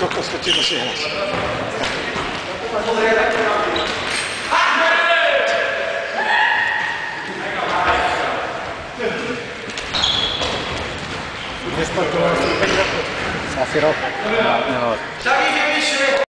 Kako skočí do šihlas. Nestartoval jsem. Safirov. Nehod.